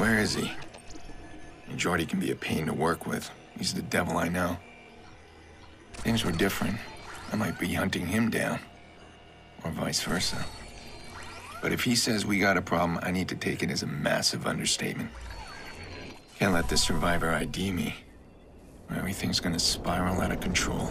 Where is he? And Jordi can be a pain to work with. He's the devil I know. Things were different. I might be hunting him down. Or vice versa. But if he says we got a problem, I need to take it as a massive understatement. Can't let the survivor ID me. Everything's gonna spiral out of control.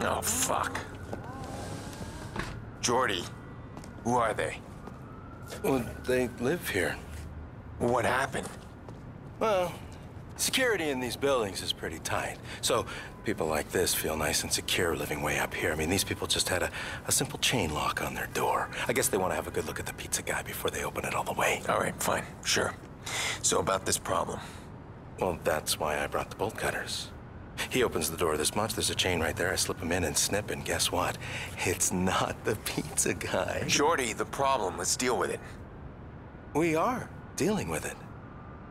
Oh, fuck. Jordi. Who are they? Well, they live here. What happened? Well, security in these buildings is pretty tight. So people like this feel nice and secure living way up here. I mean, these people just had a, a simple chain lock on their door. I guess they want to have a good look at the pizza guy before they open it all the way. All right, fine, sure. So about this problem. Well, that's why I brought the bolt cutters. He opens the door this much, there's a chain right there. I slip him in and snip, and guess what? It's not the pizza guy. Jordi, the problem. Let's deal with it. We are dealing with it.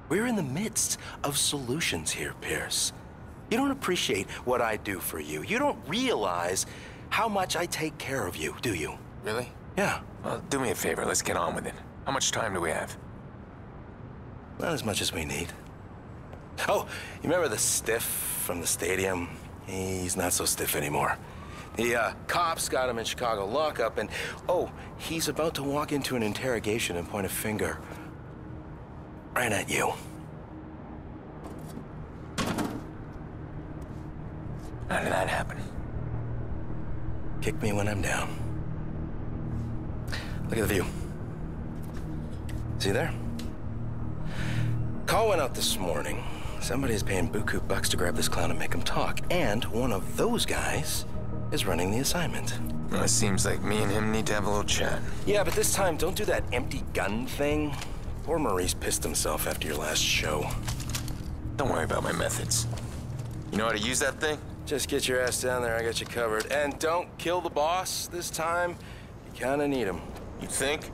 We're in the midst of solutions here, Pearce. You don't appreciate what I do for you. You don't realize how much I take care of you, do you? Really? Yeah, Well, do me a favor. Let's get on with it. How much time do we have? not as much as we need. Oh, you remember the stiff from the stadium? He's not so stiff anymore. The uh, cops got him in Chicago lockup, and oh, he's about to walk into an interrogation and point a finger right at you. How did that happen? Kick me when I'm down. Look at the view. See there? Call went out this morning. Somebody's paying buku bucks to grab this clown and make him talk. And one of those guys is running the assignment. Well, it seems like me and him need to have a little chat. Yeah, but this time, don't do that empty gun thing. Poor Maurice pissed himself after your last show. Don't worry about my methods. You know how to use that thing? Just get your ass down there, I got you covered. And don't kill the boss this time. You kinda need him. You think?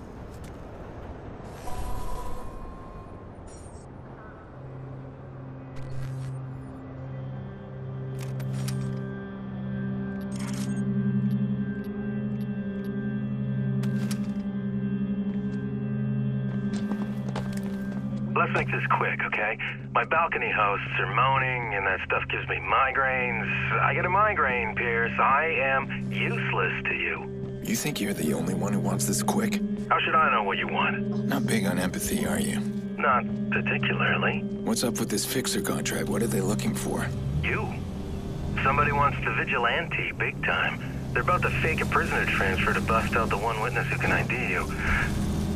This quick, okay? My balcony hosts are moaning, and that stuff gives me migraines. I get a migraine, Pearce. I am useless to you. You think you're the only one who wants this quick? How should I know what you want? Not big on empathy, are you? Not particularly. What's up with this fixer contract? What are they looking for? You. Somebody wants to vigilante big time. They're about to fake a prisoner transfer to bust out the one witness who can ID you.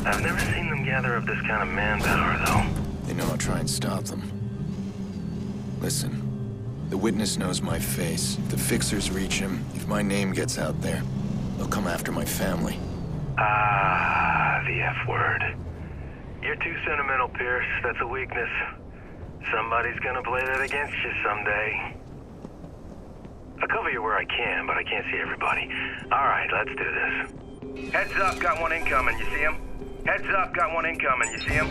I've never seen them gather up this kind of manpower, though. They know I'll try and stop them. Listen, the witness knows my face. If the fixers reach him, if my name gets out there, they'll come after my family. Ah, the F word. You're too sentimental, Pearce. That's a weakness. Somebody's gonna play that against you someday. I'll cover you where I can, but I can't see everybody. All right, let's do this. Heads up, got one incoming. You see him? Heads up, got one incoming. You see him?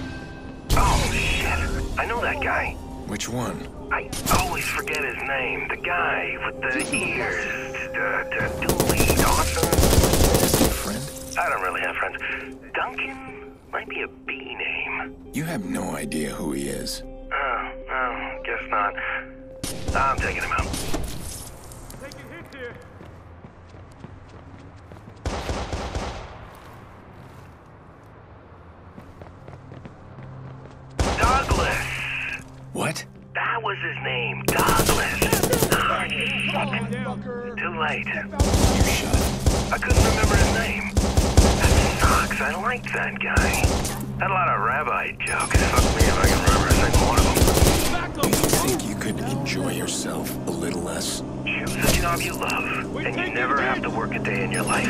Oh, that guy. Which one? I always forget his name. The guy with the ears. Uh, Dooley Dawson? Is he a friend? I don't really have friends. Duncan might be a B name. You have no idea who he is. Oh, oh, guess not. I'm taking him out. Taking hits here. Douglas! What? That was his name, Douglas. Ah, shit. Too late. You shot him? I couldn't remember his name. That sucks. I liked that guy. Had a lot of rabbi jokes. Fuck me if I can remember a single one of them. Do you think you could enjoy yourself a little less? Choose a job you love, and you never have to work a day in your life.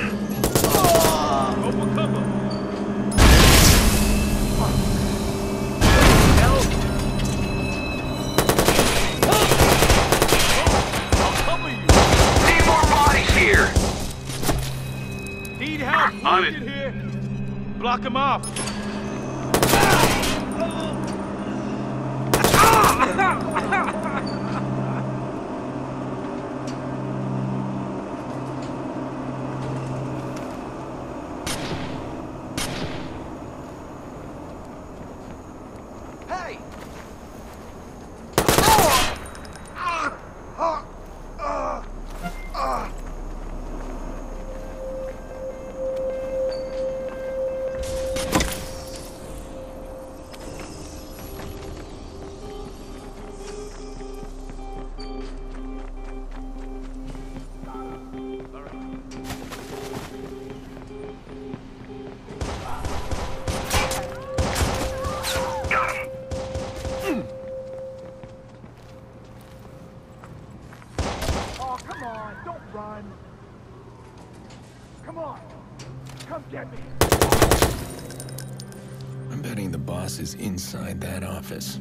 Open Block him off. Office.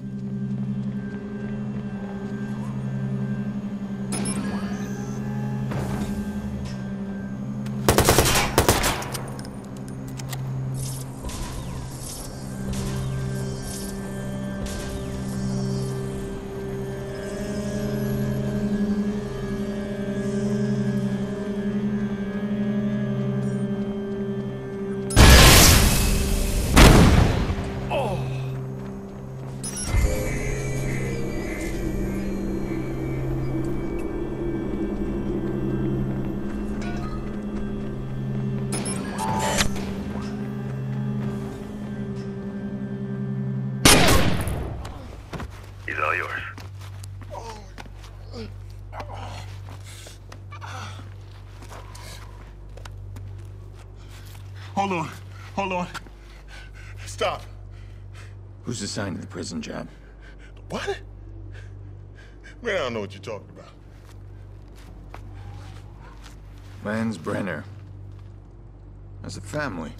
Who's assigned to the prison job? What? Man, I don't know what you're talking about. Lance Brenner. As a family.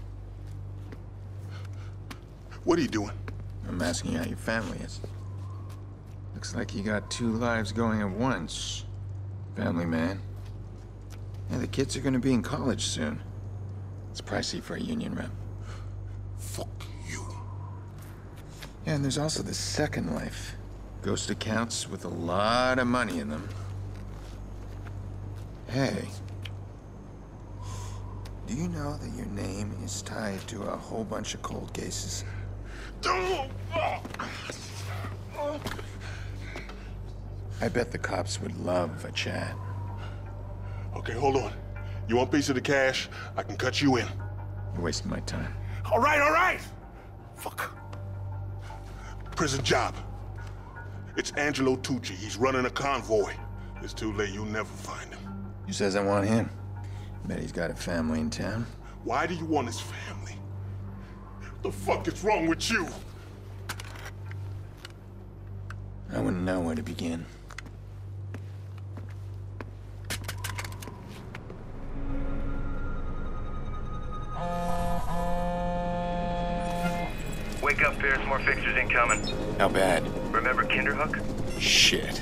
What are you doing? I'm asking how your family is. Looks like you got two lives going at once. Family man. Yeah, the kids are gonna be in college soon. It's pricey for a union rep. Fuck you. Yeah, and there's also the second life. Ghost accounts with a lot of money in them. Hey. Do you know that your name is tied to a whole bunch of cold cases? I bet the cops would love a chat. Okay, hold on. You want a piece of the cash? I can cut you in. You're wasting my time. All right, all right. Fuck. Prison job. It's Angelo Tucci. He's running a convoy. It's too late. You'll never find him. You says I want him? Bet he's got a family in town. Why do you want his family? The fuck is wrong with you? I wouldn't know where to begin. Wake up, Pearce. More fixers incoming. How bad? Remember Kinderhook? Shit.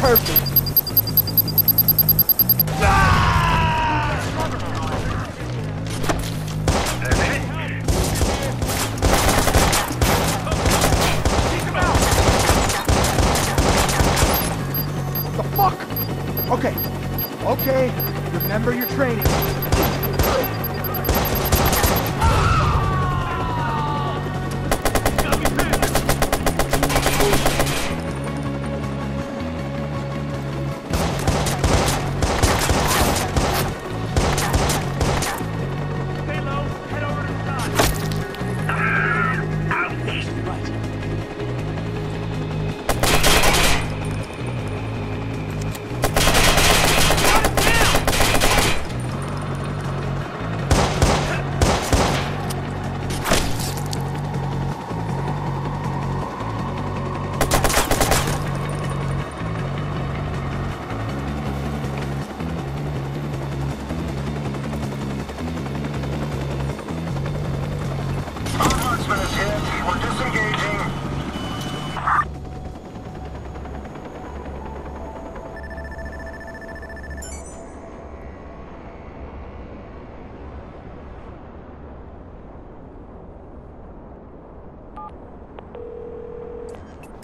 Perfect.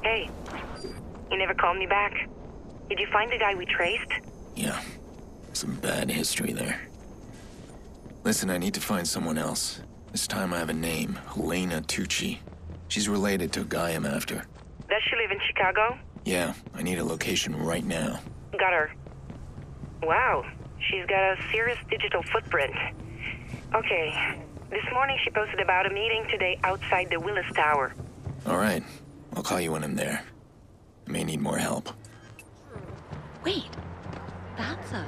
Hey, you never called me back. Did you find the guy we traced? Yeah, some bad history there. Listen, I need to find someone else. This time I have a name Helena Tucci. She's related to a guy I'm after. Does she live in Chicago? Yeah, I need a location right now. Got her. Wow, she's got a serious digital footprint. Okay, this morning she posted about a meeting today outside the Willis Tower. All right, I'll call you when I'm there. I may need more help. Wait, that's a